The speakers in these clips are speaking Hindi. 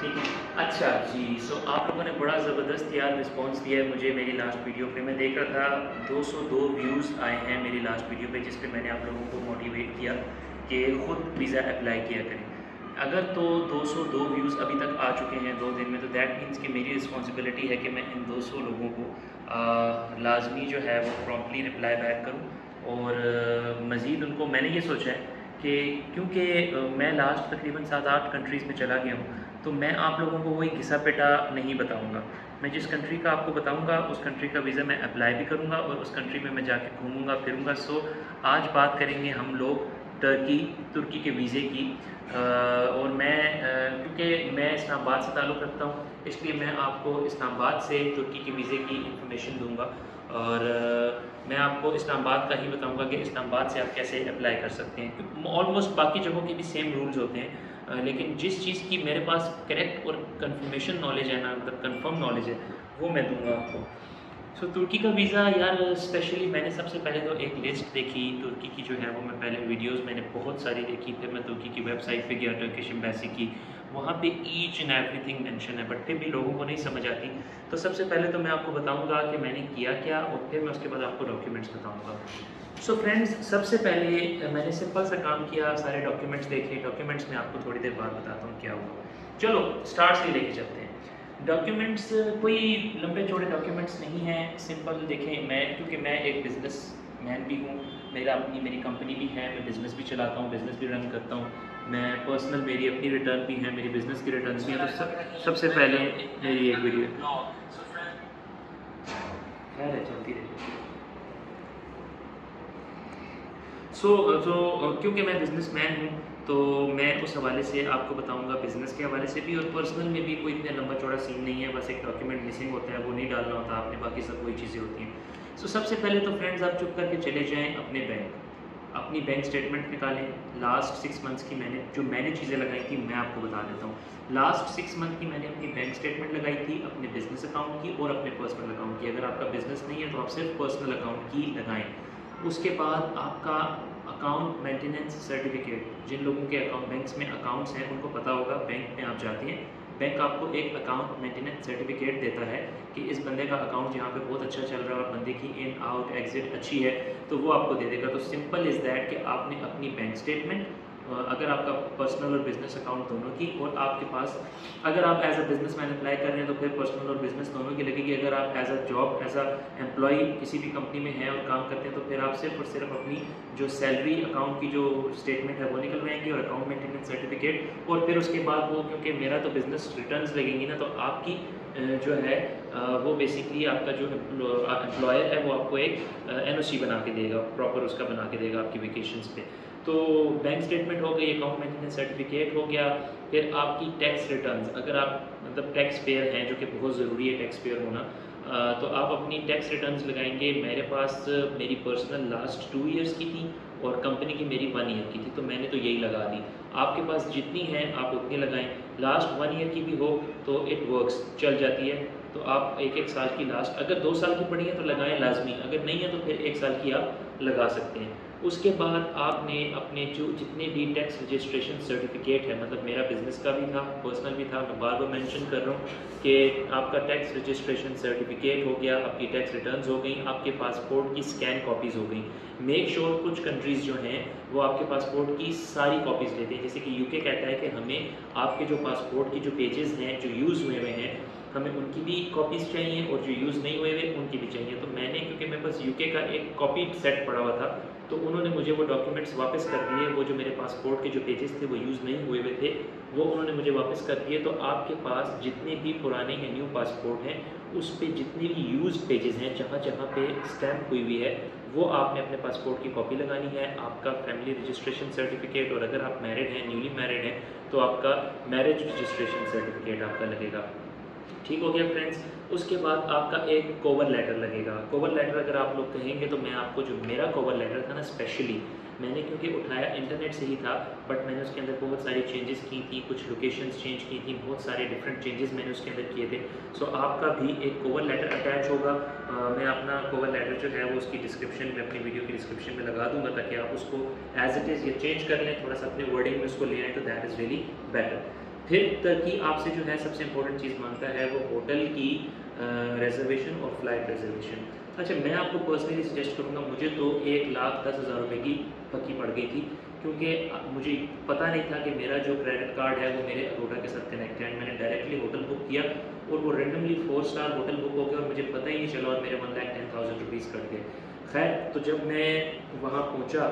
ठीक है? अच्छा जी सो आप लोगों ने बड़ा ज़बरदस्त यार रिस्पांस दिया है मुझे मेरी लास्ट वीडियो पे। मैं देख रहा था 202 व्यूज़ आए हैं मेरी लास्ट वीडियो पे जिस पे मैंने आप लोगों को मोटिवेट किया कि ख़ुद वीज़ा अप्लाई किया करें। अगर तो 202 व्यूज़ अभी तक आ चुके हैं दो दिन में तो दैट मीन्स कि मेरी रिस्पॉन्सिबिलिटी है कि मैं इन 200 लोगों को लाजमी जो है वो प्रॉम्पली रिप्लाई बैक करूँ। और मज़ीद उनको मैंने ये सोचा है कि क्योंकि मैं लास्ट तकरीबन सात आठ कंट्रीज़ में चला गया हूँ तो मैं आप लोगों को वही घिसा पेटा नहीं बताऊँगा। मैं जिस कंट्री का आपको बताऊँगा, उस कंट्री का वीज़ा मैं अप्लाई भी करूँगा और उस कंट्री में मैं जाके घूमूँगा, फिरूँगा। सो आज बात करेंगे हम लोग टर्की तुर्की के वीज़े की। और मैं क्योंकि मैं इस्लामाबाद से ताल्लुक़ रखता हूँ, इसलिए मैं आपको इस्लामाबाद से तुर्की के वीज़े की इंफॉर्मेशन दूँगा। और मैं आपको इस्लामाबाद का ही बताऊँगा कि इस्लामाबाद से आप कैसे अप्लाई कर सकते हैं। ऑलमोस्ट बाकी जगहों के भी सेम रूल्स होते हैं लेकिन जिस चीज़ की मेरे पास करेक्ट और कंफर्मेशन नॉलेज है ना मतलब कंफर्म नॉलेज है, वो मैं दूँगा आपको। सो so, तुर्की का वीज़ा यार स्पेशली मैंने सबसे पहले तो एक लिस्ट देखी। तुर्की की जो है वो मैं पहले वीडियोस मैंने बहुत सारी देखी फिर मैं तुर्की की वेबसाइट पे गया टर्किश एम्बेसी की। वहाँ पे ईच एंड एवरीथिंग मेंशन है बट फिर भी लोगों को नहीं समझ आती। तो सबसे पहले तो मैं आपको बताऊँगा कि मैंने किया क्या और फिर मैं उसके बाद आपको डॉक्यूमेंट्स बताऊँगा। सो so फ्रेंड्स सबसे पहले मैंने सिंपल सा काम किया सारे डॉक्यूमेंट्स देखे। डॉक्यूमेंट्स में आपको थोड़ी देर बाद बताता हूँ क्या हुआ। चलो स्टार्ट से लेके चलते हैं। डॉक्यूमेंट्स कोई लंबे चौड़े डॉक्यूमेंट्स नहीं हैं। सिंपल देखें मैं क्योंकि मैं एक बिज़नेस मैन भी हूँ मेरा अपनी मेरी कंपनी भी है मैं बिज़नेस भी चलाता हूँ बिज़नेस भी रन करता हूँ। मैं पर्सनल मेरी अपनी रिटर्न भी है मेरी बिज़नेस की रिटर्न भी हैं। तो सब सबसे पहले मेरी एक वीडियो खैर है चलती सो so, so, क्योंकि मैं बिज़नेस मैन हूँ तो मैं उस हवाले से आपको बताऊँगा बिज़नेस के हवाले से भी और पर्सनल में भी कोई इतना लंबा चौड़ा सीन नहीं है बस एक डॉक्यूमेंट मिसिंग होता है वो नहीं डालना होता आपने बाकी सब वही चीज़ें होती हैं। सो so, सबसे पहले तो फ्रेंड्स आप चुप करके चले जाएँ अपने बैंक अपनी बैंक स्टेटमेंट निकालें। लास्ट सिक्स मंथ्स की मैंने जो मैंने चीज़ें लगाई थी मैं आपको बता देता हूँ। लास्ट सिक्स मंथ की मैंने अपनी बैंक स्टेटमेंट लगाई थी अपने बिज़नेस अकाउंट की और अपने पर्सनल अकाउंट की। अगर आपका बिज़नेस नहीं है तो आप सिर्फ़ पर्सनल अकाउंट की लगाएँ। उसके बाद आपका अकाउंट मेंटेनेंस सर्टिफिकेट जिन लोगों के अकाउंट बैंक्स में अकाउंट्स हैं, उनको पता होगा बैंक में आप जाते हैं बैंक आपको एक अकाउंट मेंटेनेंस सर्टिफिकेट देता है कि इस बंदे का अकाउंट यहाँ पे बहुत अच्छा चल रहा है और बंदे की इन आउट एग्जिट अच्छी है तो वो आपको दे देगा। तो सिंपल इज़ दैट कि आपने अपनी बैंक स्टेटमेंट अगर आपका पर्सनल और बिज़नेस अकाउंट दोनों की, और आपके पास अगर आप as a business man apply कर रहे हैं तो फिर पर्सनल और बिज़नेस दोनों की लगेगी। अगर आप as a job as a employ किसी भी कंपनी में हैं और काम करते हैं तो फिर आप सिर्फ़ और सिर्फ़ अपनी जो सैलरी अकाउंट की जो स्टेटमेंट है, वो निकलवाएँगे और अकाउंट मेंटेनेंस सर्टिफिकेट और फिर उसके बाद वो, क्योंकि मेरा तो बिज़नेस रिटर्न लगेंगी ना तो आपकी जो है वो बेसिकली आपका जो एम्प्लॉयर है, वो आपको एक एनओसी बना के देगा प्रॉपर उसका बना के देगा आपकी वेकेशन पे। तो बैंक स्टेटमेंट हो गई अकाउंट मेंटेनेंस सर्टिफिकेट हो गया, फिर आपकी टैक्स रिटर्न्स अगर आप मतलब टैक्स पेयर हैं, जो कि बहुत ज़रूरी है टैक्स पेयर होना तो आप अपनी टैक्स रिटर्न्स लगाएँगे। मेरे पास, मेरी पर्सनल लास्ट टू इयर्स की थी और कंपनी की मेरी वन ईयर की थी तो मैंने तो यही लगा दी। आपके पास जितनी हैं, आप उतनी लगाएँ। लास्ट वन ईयर की भी हो तो इट वर्क्स चल जाती है। तो आप एक एक साल की लास्ट अगर दो साल की पड़ी है तो लगाएँ लाजमी, अगर नहीं है तो फिर एक साल की आप लगा सकते हैं। उसके बाद आपने अपने जो जितने भी टैक्स रजिस्ट्रेशन सर्टिफिकेट है मतलब मेरा बिज़नेस का भी था पर्सनल भी था, मैं बार बार मेंशन कर रहा हूँ कि आपका टैक्स रजिस्ट्रेशन सर्टिफिकेट हो गया, आपकी टैक्स रिटर्न्स हो गई, आपके पासपोर्ट की स्कैन कॉपीज़ हो गई। मेक श्योर sure कुछ कंट्रीज़ जो हैं, वो आपके पासपोर्ट की सारी कॉपीज़ लेते हैं। जैसे कि यूके कहता है कि हमें आपके जो पासपोर्ट की जो पेजेस हैं, जो यूज़ हुए हुए हैं हमें उनकी भी कॉपीज़ चाहिए और जो यूज़ नहीं हुए हुए उनकी भी चाहिए। तो मैंने, क्योंकि मेरे पास यूके का एक कॉपी सेट पड़ा हुआ था तो उन्होंने मुझे वो डॉक्यूमेंट्स वापस कर दिए। वो जो मेरे पासपोर्ट के जो पेजेस थे, वो यूज़ नहीं हुए हुए थे। वो उन्होंने मुझे वापस कर दिए। तो आपके पास जितने भी पुराने या न्यू पासपोर्ट हैं, उस पर जितने भी यूज़ पेजेस हैं, जहाँ जहाँ पे स्टैम्प हुई हुई है, वो आपने अपने पासपोर्ट की कॉपी लगानी है। आपका फैमिली रजिस्ट्रेशन सर्टिफिकेट और अगर आप मैरिड हैं न्यूली मैरिड हैं तो आपका मैरिज रजिस्ट्रेशन सर्टिफिकेट आपका लगेगा। ठीक हो गया फ्रेंड्स उसके बाद आपका एक कोवर लेटर लगेगा। कोवर लेटर अगर आप लोग कहेंगे तो मैं आपको जो मेरा कोवर लेटर था ना स्पेशली मैंने क्योंकि उठाया इंटरनेट से ही था बट मैंने उसके अंदर बहुत सारी चेंजेस की थी कुछ लोकेशंस चेंज की थी बहुत सारे डिफरेंट चेंजेस मैंने उसके अंदर किए थे। सो so, आपका भी एक कोवर लेटर अटैच होगा। आ, मैं अपना कोवर लेटर जो है वो उसकी डिस्क्रिप्शन में अपनी वीडियो की डिस्क्रिप्शन में लगा दूँगा ताकि आप उसको एज इट इज़ ये चेंज कर लें थोड़ा सा अपने वर्डिंग में उसको ले आए तो दैट इज़ रियली बेटर फिर टर्की आपसे जो है सबसे इम्पोर्टेंट चीज़ माँगता है वो होटल की रिजर्वेशन और फ़्लाइट रिजर्वेशन अच्छा मैं आपको पर्सनली सजेस्ट करूँगा, मुझे तो एक लाख दस हज़ार रुपये की पक्की पड़ गई थी, क्योंकि मुझे पता नहीं था कि मेरा जो क्रेडिट कार्ड है वो मेरे अरोडा के साथ कनेक्ट है। मैंने डायरेक्टली होटल बुक किया और वो randomly four star hotel book हो गया और मुझे पता ही नहीं चला और मेरे one lakh ten thousand rupees cut गए। खैर तो जब मैं वहाँ पहुँचा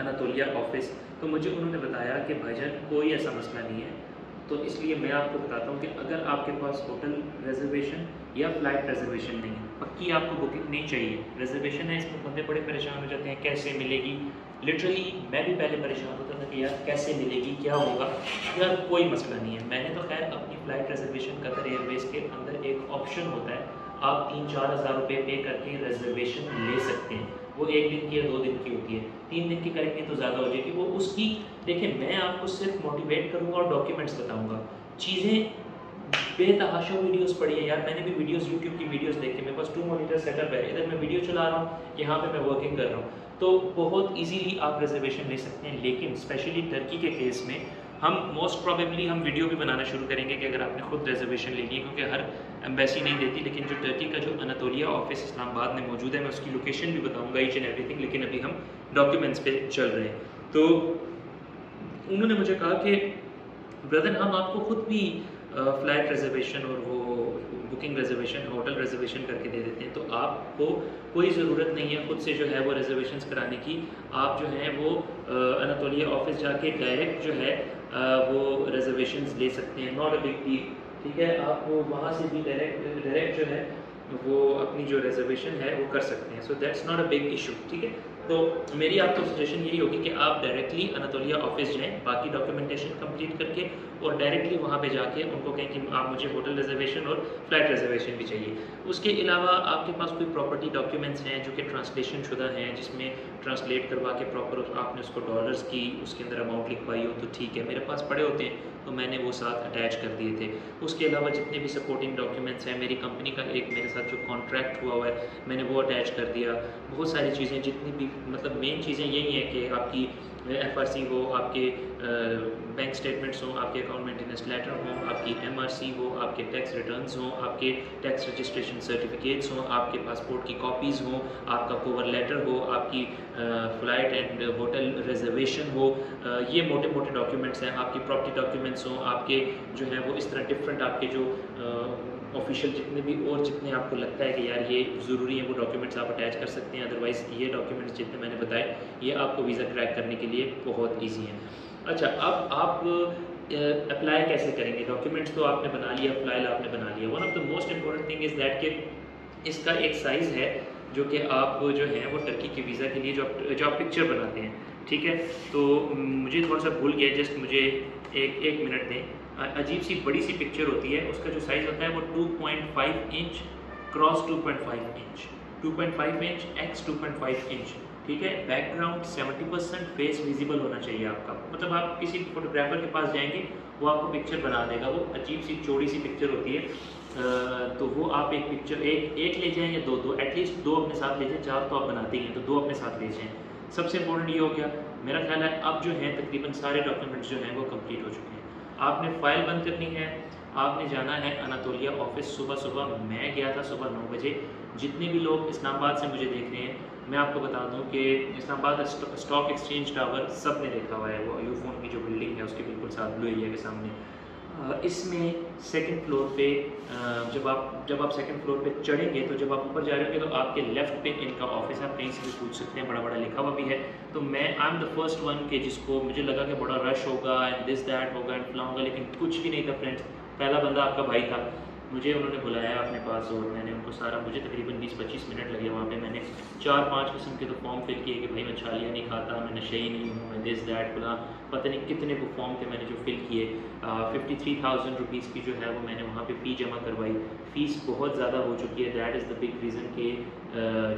अनातोलिया ऑफ़िस तो मुझे उन्होंने बताया कि भाईजान कोई ऐसा मसला नहीं है। तो इसलिए मैं आपको बताता हूँ कि अगर आपके पास होटल रिजर्वेशन या फ़्लाइट रिजर्वेशन नहीं है, पक्की आपको बुकिंग नहीं चाहिए। रिजर्वेशन है, इसमें बंदे बड़े परेशान हो जाते हैं, कैसे मिलेगी? लिटरली मैं भी पहले परेशान होता था कि यार, कैसे मिलेगी, क्या होगा? यार, कोई मसला नहीं है। मैंने तो खैर अपनी फ़्लाइट रिजर्वेशन कतर एयरवेज़ के अंदर एक ऑप्शन होता है, आप तीन चार हज़ार रुपये पे करके रिजर्वेशन ले सकते हैं। वो एक दिन की या दो दिन की होती है। तीन दिन की करेंगे तो ज़्यादा हो जाएगी। वो उसकी, देखिए, मैं आपको सिर्फ़ मोटिवेट करूँगा और डॉक्यूमेंट्स बताऊँगा। चीज़ें बेतहाशा वीडियोस पड़ी है। यार, मैंने भी वीडियोस यूट्यूब की वीडियोस देखे। मेरे पास टू मोनीटर सेटअप है। इधर मैं वीडियो चला रहा हूँ, यहाँ पे मैं वर्किंग कर रहा हूँ। तो बहुत इजीली आप रिजर्वेशन ले सकते हैं, लेकिन स्पेशली टर्की के केस में हम मोस्ट प्रॉबेबली हम वीडियो भी बनाना शुरू करेंगे कि अगर आपने खुद रिजर्वेशन लेनी है क्योंकि हर एम्बेसी नहीं देती, लेकिन जो टर्की का जो अनातोलिया ऑफ़िस इस्लामाबाद में मौजूद है, मैं उसकी लोकेशन भी बताऊँगा ईच एंड एवरीथिंग लेकिन अभी हम डॉक्यूमेंट्स पे चल रहे हैं। तो उन्होंने मुझे कहा कि, ब्रदर, हम आपको खुद भी फ़्लाइट रिजर्वेशन और वो बुकिंग रिजर्वेशन होटल रिजर्वेशन करके दे देते हैं। तो आपको कोई ज़रूरत नहीं है खुद से जो है वो रिजर्वेशन कराने की। आप जो है वो अनातोलिया ऑफ़िस जाके डायरेक्ट जो है वो रिजर्वेशन ले सकते हैं। नॉट अ बिग डील ठीक है? आप वो वहाँ से भी डायरेक्ट डायरेक्ट जो है, वो अपनी जो रिजर्वेशन है, वो कर सकते हैं। So that's not a big issue ठीक है? तो मेरी आपको सजेशन यही होगी कि आप डायरेक्टली अनातोलिया ऑफ़िस जाएँ, बाकी डॉक्यूमेंटेशन कंप्लीट करके और डायरेक्टली वहाँ पे जाके उनको कहें कि आप मुझे होटल रिजर्वेशन और फ़्लाइट रिजर्वेशन भी चाहिए। उसके अलावा आपके पास कोई प्रॉपर्टी डॉक्यूमेंट्स हैं जो कि ट्रांसलेशन शुदा हैं, जिसमें ट्रांसलेट करवा के प्रॉपर आपने उसको डॉलर्स की, उसके अंदर अमाउंट लिखवाई हो तो ठीक है, मेरे पास पड़े होते हैं। तो मैंने वो साथ अटैच कर दिए थे। उसके अलावा जितने भी सपोर्टिंग डॉक्यूमेंट्स हैं, मेरी कंपनी का एक मेरे साथ जो कॉन्ट्रैक्ट हुआ हुआ है, मैंने वो अटैच कर दिया। बहुत सारी चीज़ें, जितनी भी मतलब मेन चीज़ें यही हैं कि आपकी एफ़ हो, आपके बैंक स्टेटमेंट्स हों, आपके अकाउंट मेंटेनेंस लेटर हों, आपकी एमआरसी हो, आपके टैक्स रिटर्न्स हों, आपके टैक्स रजिस्ट्रेशन सर्टिफिकेट्स हों, आपके पासपोर्ट की कॉपीज़ हों, आपका कोवर लेटर हो, आपकी फ़्लाइट एंड होटल रिजर्वेशन हो ये मोटे मोटे डॉक्यूमेंट्स हैं, आपकी प्रॉपर्टी डॉक्यूमेंट्स हों, आपके जो हैं वो इस तरह डिफरेंट आपके जो ऑफिशियल जितने भी और जितने आपको लगता है कि यार ये ज़रूरी है, वो डॉक्यूमेंट्स आप अटैच कर सकते हैं अदरवाइज़ ये डॉक्यूमेंट्स जितने मैंने बताए, ये आपको वीज़ा क्रैक करने के लिए बहुत ईजी हैं। अच्छा अब आप अप्लाई कैसे करेंगे? डॉक्यूमेंट्स तो आपने बना लिया अप्लाई आपने बना लिया one of the most important thing is that कि इसका एक साइज़ है, जो कि आप जो है, वो टर्की के वीज़ा के लिए जो जो आप पिक्चर बनाते हैं। ठीक है? तो मुझे थोड़ा सा भूल गया जस्ट मुझे एक एक मिनट दें। अजीब सी बड़ी सी पिक्चर होती है, उसका जो साइज़ होता है, वो 2.5 inch cross 2.5 inch 2.5 inch x 2.5 inch ठीक है? बैकग्राउंड 70 परसेंट फेस विजिबल होना चाहिए आपका। मतलब आप किसी फोटोग्राफर के पास जाएँगे, वो आपको पिक्चर बना देगा। वो अजीब सी चौड़ी सी पिक्चर होती है। तो वो आप एक पिक्चर एक एक ले जाएँ या दो दो एटलीस्ट दो अपने साथ ले जाएँ। चार तो आप बनाते हैं तो दो अपने साथ ले जाएँ। सबसे इंपॉर्टेंट ये हो गया, मेरा ख्याल है अब जो है, तकरीबन सारे डॉक्यूमेंट्स जो हैं, वो कंप्लीट हो चुके हैं। आपने फ़ाइल बंद करनी है। आपने जाना है अनातोलिया ऑफ़िस सुबह सुबह मैं गया था सुबह नौ बजे। जितने भी लोग इस्लामाबाद से मुझे देख रहे हैं, मैं आपको बता दूँ कि इस्लामाबाद स्टॉक एक्सचेंज टावर सबने देखा हुआ है, वो यूफोन की जो बिल्डिंग है, उसके बिल्कुल साथ ब्लू एरिया के सामने। इसमें सेकंड फ्लोर पे जब आप जब आप सेकंड फ्लोर पे चढ़ेंगे तो जब आप ऊपर जा रहे होंगे तो आपके लेफ़्ट पे इनका ऑफ़िस है, आप कहीं से भी पूछ सकते हैं बड़ा बड़ा लिखा हुआ भी है। तो मैं I am the first one के जिसको मुझे लगा कि बड़ा रश होगा एंड दिस दैट होगा एंड फलाऊँगा लेकिन कुछ भी नहीं था फ्रेंड्स पहला बंदा आपका भाई था। मुझे उन्होंने बुलाया अपने पास और मैंने उनको सारा, मुझे तकरीबन 20-25 मिनट लगे वहाँ पे। मैंने चार पाँच किस्म के तो फॉर्म फिल किए कि भाई मैं छालिया नहीं खाता, मैं नशे ही नहीं हूँ, मैं दिस दैट बुला पता नहीं कितने वो फॉर्म थे मैंने जो फिल किए। फिफ्टी थ्री थाउज़ेंड रुपीज़ की जो है वो मैंने वहाँ पर फ़ी जमा करवाई। फ़ीस बहुत ज़्यादा हो चुकी है। That is the big reason के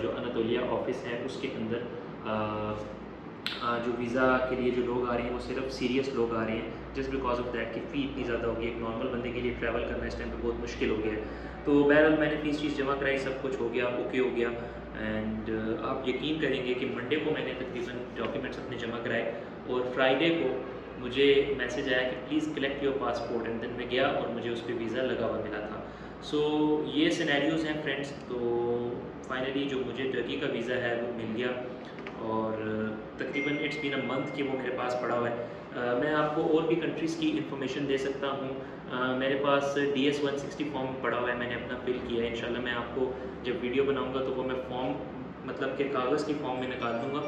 जो अनतोलिया ऑफ़िस है, उसके अंदर जो वीज़ा के लिए जो लोग आ रहे हैं वो सिर्फ़ सीरियस लोग आ रहे हैं जस्ट बिकॉज़ ऑफ़ दैट कि फ़ी इतनी ज़्यादा होगी। एक नॉर्मल बंदे के लिए ट्रैवल करना इस टाइम पे बहुत मुश्किल हो गया है। तो बहरहाल मैंने फ़ीस चीज़ जमा कराई सब कुछ हो गया ओके हो गया। एंड आप यकीन करेंगे कि मंडे को मैंने तकरीबन डॉक्यूमेंट्स अपने जमा कराए और फ्राइडे को मुझे मैसेज आया कि please collect your passport and then मैं गया और मुझे उस पर वीज़ा लगा हुआ मिला था। सो so, ये सिनेरियोज़ हैं फ्रेंड्स तो फाइनली जो मुझे टर्की का वीज़ा है वो मिल गया। और तकरीबन इट्स बीन अ मंथ कि वो मेरे पास पड़ा हुआ है। आ, मैं आपको और भी कंट्रीज़ की इन्फॉर्मेशन दे सकता हूँ। मेरे पास D S one sixty form पड़ा हुआ है मैंने अपना फिल किया है इंशाल्लाह मैं आपको जब वीडियो बनाऊँगा तो वो मैं फॉर्म मतलब के कागज़ की फॉर्म में निकाल दूँगा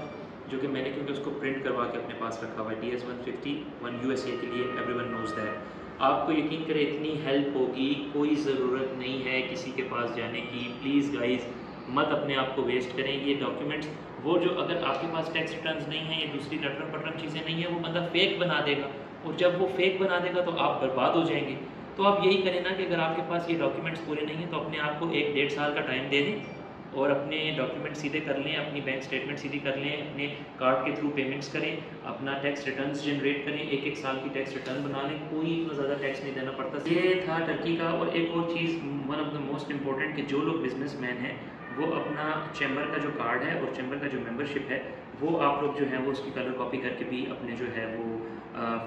जो कि मैंने क्योंकि उसको प्रिंट करवा के अपने पास रखा हुआ है। D S one fifty one U S A के लिए एवरी वन नोज़ दैट आपको यकीन करें इतनी हेल्प होगी कोई ज़रूरत नहीं है किसी के पास जाने की। प्लीज़ गाइज़ मत अपने आप को वेस्ट करें। ये डॉक्यूमेंट्स वो जो अगर आपके पास टैक्स रिटर्न नहीं है, या दूसरी लटरम पटरम चीज़ें नहीं है, वो बंदा फेक बना देगा। और जब वो फेक बना देगा तो आप बर्बाद हो जाएँगे। तो आप यही करें ना कि अगर आपके पास ये डॉक्यूमेंट्स पूरे नहीं हैं तो अपने आप को एक डेढ़ साल का टाइम दे दें। और अपने डॉक्यूमेंट सीधे कर लें, अपनी बैंक स्टेटमेंट सीधी कर लें, अपने कार्ड के थ्रू पेमेंट्स करें, अपना टैक्स रिटर्न्स जनरेट करें एक एक साल की टैक्स रिटर्न बना लें, कोई इतना ज़्यादा टैक्स नहीं देना पड़ता। ये था टर्की का और एक और चीज़ one of the most important कि जो लोग बिज़नेस हैं, वो अपना चैम्बर का जो कार्ड है और चैम्बर का जो मेंबरशिप है, वो आप लोग जो है, वो उसकी कलर कॉपी करके भी अपने जो है वो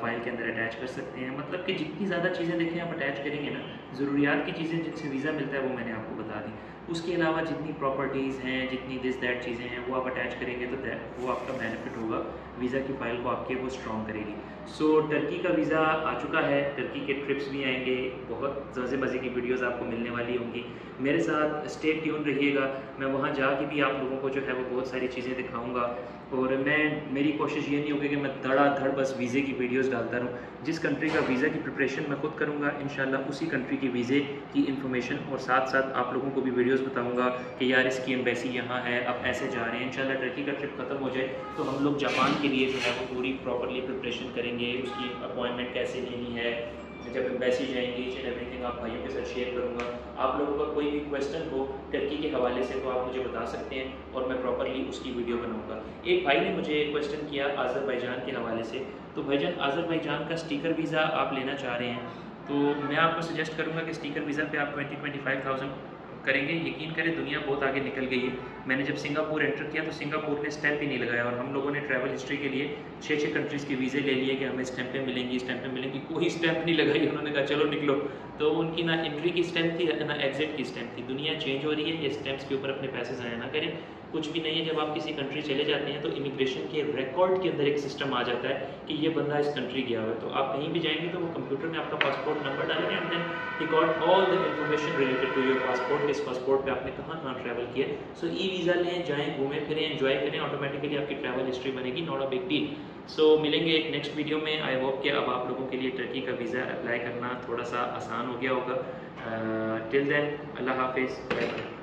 फ़ाइल के अंदर अटैच कर सकते हैं। मतलब कि जितनी ज़्यादा चीज़ें देखें, आप अटैच करेंगे ना, ज़रूरियात की चीज़ें जिनसे वीज़ा मिलता है, वो मैंने आपको बता दी। उसके अलावा जितनी प्रॉपर्टीज़ हैं जितनी दिस दैट चीज़ें हैं वो आप अटैच करेंगे तो वो आपका बेनिफिट होगा। वीज़ा की फ़ाइल को आपके वो स्ट्रॉन्ग करेगी। सो so, टर्की का वीज़ा आ चुका है। टर्की के ट्रिप्स भी आएँगे। बहुत मज़े मज़े की वीडियोस आपको मिलने वाली होंगी। मेरे साथ स्टे ट्यून रहिएगा। मैं वहाँ जाके भी आप लोगों को जो है वो बहुत सारी चीज़ें दिखाऊँगा। और मैं मेरी कोशिश ये नहीं होगी कि मैं धड़ा धड़ बस वीज़े की वीडियोस डालता रहूँ। जिस कंट्री का वीज़ा की प्रिपरेशन मैं खुद करूँगा इन उसी कंट्री की वीज़े की इन्फॉर्मेशन और साथ साथ आप लोगों को भी वीडियोस बताऊँगा कि यार इसकी एम्बेसी यहाँ है, अब ऐसे जा रहे हैं। इन टर्की का ट्रिप ख़त्म हो जाए तो हम लोग जापान के लिए जो है वो पूरी प्रॉपरली प्रिपरेशन करेंगे। उसकी अपॉइंटमेंट कैसे लेनी है, जब एम्बेसी जाएँगे ईच एंड एवरीथिंग आप भाइयों के साथ शेयर करूँगा। आप लोगों का कोई भी क्वेश्चन हो टर्की के हवाले से तो आप मुझे बता सकते हैं और मैं प्रॉपरली उसकी वीडियो बनाऊँगा। एक भाई ने मुझे क्वेश्चन किया आज़रबाईजान के हवाले से। तो भाईजान आज़रबाईजान का स्टिकर वीज़ा आप लेना चाह रहे हैं तो मैं आपको सजेस्ट करूँगा कि स्टिकर वीज़ा पे आप ट्वेंटी ट्वेंटी फाइव थाउज़ेंड करेंगे, यकीन करें दुनिया बहुत आगे निकल गई है। मैंने जब सिंगापुर एंटर किया तो सिंगापुर ने स्टैंप ही नहीं लगाया और हम लोगों ने ट्रैवल हिस्ट्री के लिए छः छः कंट्रीज़ के वीज़े ले लिए कि हमें स्टैंपें मिलेंगी स्टैंपें मिलेंगी। कोई स्टैंप नहीं लगाई, उन्होंने कहा, चलो निकलो। तो उनकी ना एंट्री की स्टैंप थी, ना एग्जिट की स्टैंप थी। दुनिया चेंज हो रही है, ये स्टैंप्स के ऊपर अपने पैसे ज़ाया ना करें। कुछ भी नहीं है, जब आप किसी कंट्री चले जाते हैं तो इमिग्रेशन के रिकॉर्ड के अंदर एक सिस्टम आ जाता है कि ये बंदा इस कंट्री गया हुआ है। तो आप कहीं भी जाएँगे तो वो कंप्यूटर में आपका पासपोर्ट नंबर डालेंगे and then record all the information related to your passport इस पासपोर्ट पर आपने कहाँ कहाँ ट्रैवल किया। सो ई वीज़ा लें, जाएँ, घूमें, फिरें एंजॉय करें ऑटोमेटिकली आपकी ट्रैवल हिस्ट्री बनेगी not a big deal so मिलेंगे एक नेक्स्ट वीडियो में। आई होप कि अब आप लोगों के लिए टर्की का वीज़ा अप्लाई करना थोड़ा सा आसान हो गया होगा। टिल देन अल्लाह हाफिज़